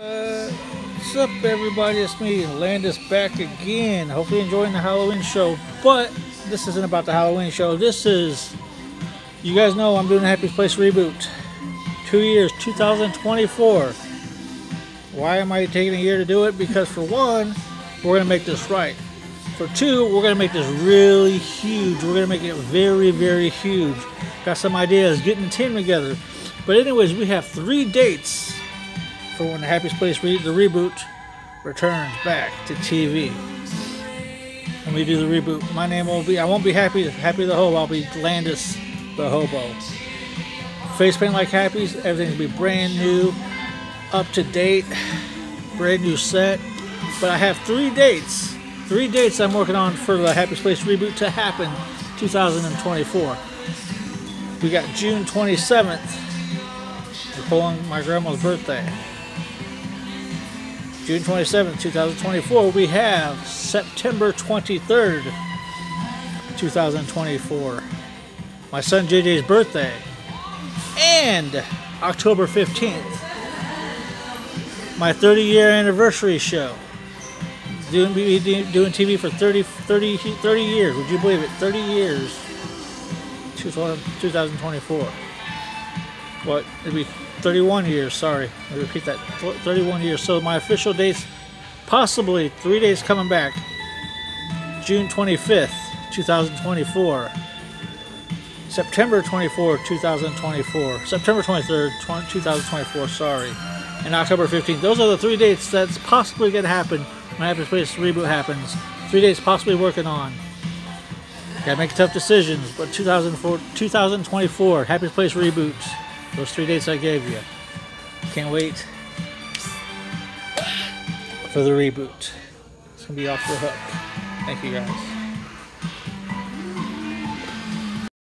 What's up, everybody? It's me, Landis, back again. Hopefully, enjoying the Halloween show. But this isn't about the Halloween show. This is, you guys know, I'm doing Happy Place reboot. Two years, 2024. Why am I taking a year to do it? Because for one, we're gonna make this right. For two, we're gonna make this really huge. We're gonna make it very, very huge. Got some ideas, getting the team together. But anyways, we have three dates for when the Happy Place re- the reboot returns back to TV. When we do the reboot, my name will be I won't be Happy Happy the Hobo. I'll be Landis the Hobo. Face paint like Happy's. Everything's be brand new, up to date, brand new set. But I have three dates. Three dates I'm working on for the Happy Place reboot to happen 2024. We got June 27th. We're pulling my grandma's birthday. June 27th, 2024. We have September 23rd, 2024. My son JJ's birthday. And October 15th. My 30 year anniversary show. Doing, doing TV for 30, 30, 30 years. Would you believe it? 30 years. 2024. What? It'd be 31 years, sorry. Repeat that. 31 years. So my official dates, possibly three days coming back. June 25th, 2024. September 24, 2024. September 23rd, 2024, sorry. And October 15th. Those are the three dates that's possibly going to happen when Happy Place reboot happens. Three dates possibly working on. Gotta make tough decisions, but 2004, 2024, Happy Place reboot. Those three dates I gave you. Can't wait for the reboot. It's gonna be off the hook. Thank you guys.